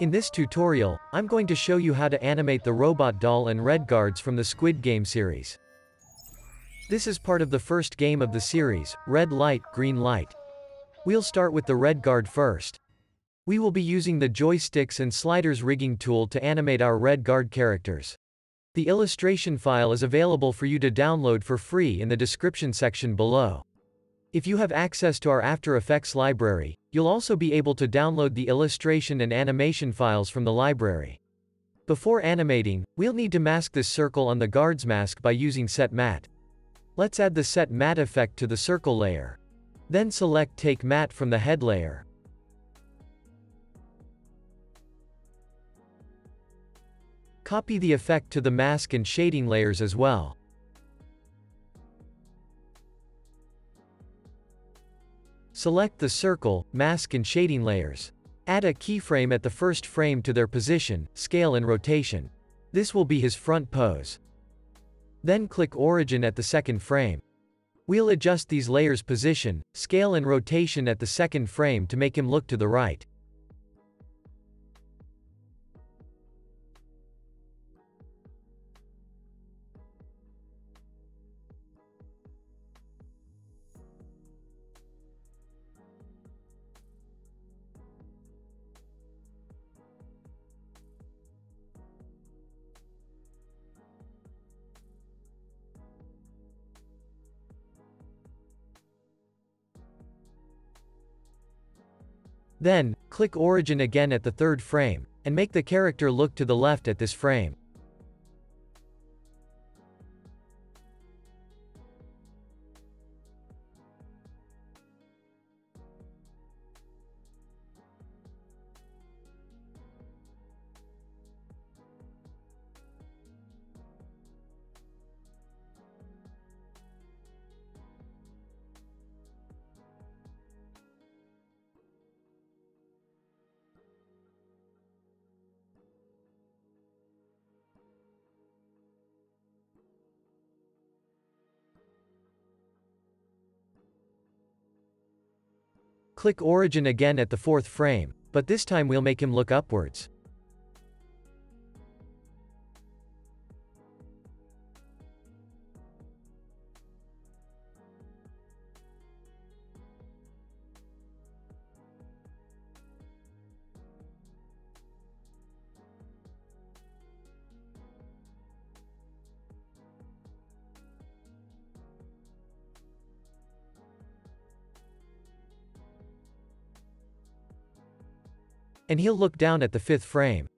In this tutorial, I'm going to show you how to animate the robot doll and red guards from the Squid Game series. This is part of the first game of the series, red light, green light. We'll start with the red guard first. We will be using the joysticks and sliders rigging tool to animate our red guard characters. The illustration file is available for you to download for free in the description section below. If you have access to our After Effects library, you'll also be able to download the illustration and animation files from the library. Before animating, we'll need to mask this circle on the guard's mask by using Set Matte. Let's add the Set Matte effect to the circle layer. Then select Take Matte from the head layer. Copy the effect to the mask and shading layers as well. Select the circle, mask and shading layers. Add a keyframe at the first frame to their position, scale and rotation. This will be his front pose. Then click origin at the second frame. We'll adjust these layers position, scale and rotation at the second frame to make him look to the right. Then, click Origin again at the third frame, and make the character look to the left at this frame. Click origin again at the fourth frame, but this time we'll make him look upwards. And he'll look down at the fifth frame.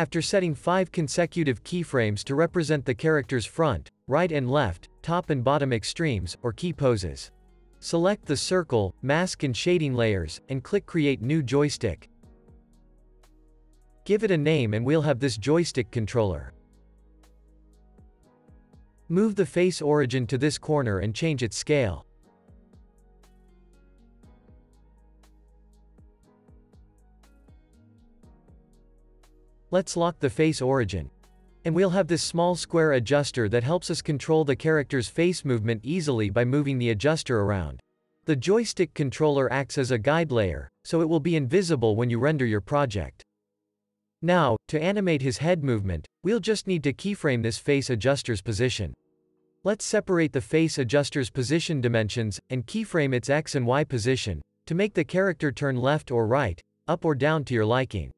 After setting 5 consecutive keyframes to represent the character's front, right and left, top and bottom extremes, or key poses. Select the circle, mask and shading layers, and click Create New Joystick. Give it a name and we'll have this joystick controller. Move the face origin to this corner and change its scale. Let's lock the face origin. And we'll have this small square adjuster that helps us control the character's face movement easily by moving the adjuster around. The joystick controller acts as a guide layer, so it will be invisible when you render your project. Now, to animate his head movement, we'll just need to keyframe this face adjuster's position. Let's separate the face adjuster's position dimensions, and keyframe its X and Y position, to make the character turn left or right, up or down to your liking.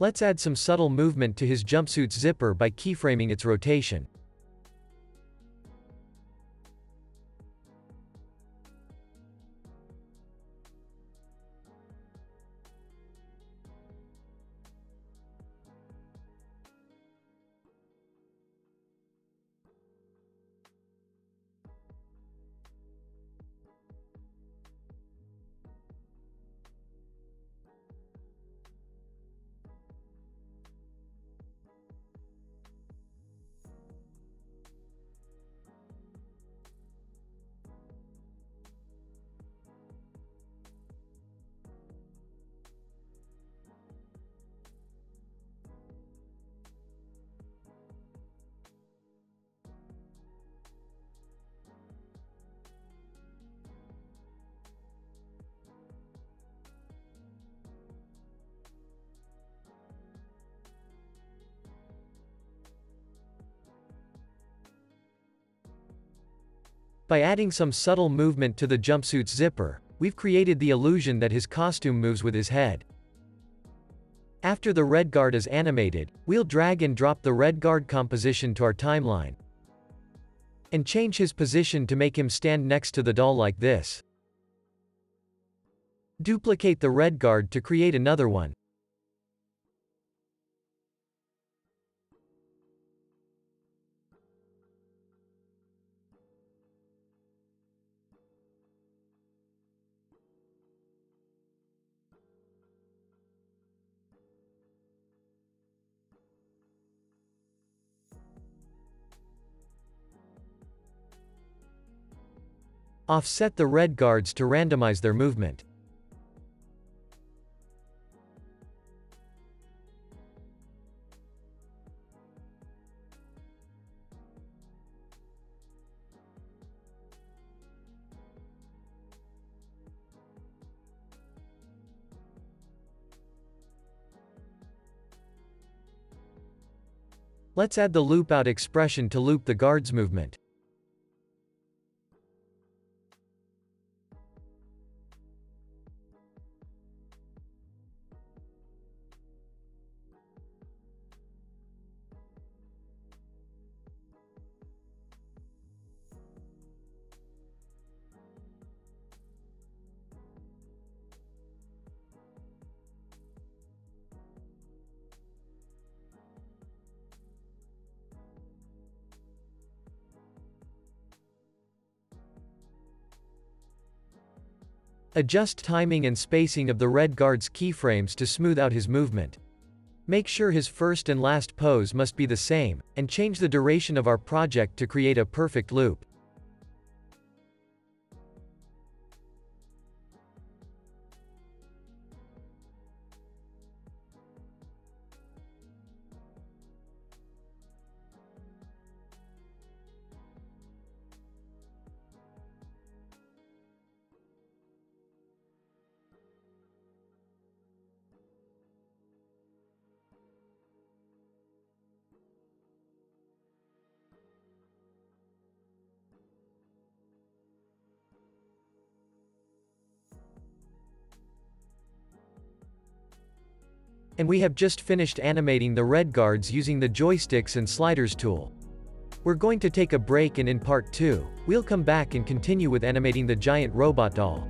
Let's add some subtle movement to his jumpsuit's zipper by keyframing its rotation. By adding some subtle movement to the jumpsuit's zipper, we've created the illusion that his costume moves with his head. After the red guard is animated, we'll drag and drop the red guard composition to our timeline. And change his position to make him stand next to the doll like this. Duplicate the red guard to create another one. Offset the red guards to randomize their movement. Let's add the loop out expression to loop the guard's movement. Adjust timing and spacing of the red guard's keyframes to smooth out his movement. Make sure his first and last pose must be the same, and change the duration of our project to create a perfect loop. And we have just finished animating the red guards using the joysticks and sliders tool. We're going to take a break and in part 2, we'll come back and continue with animating the giant robot doll.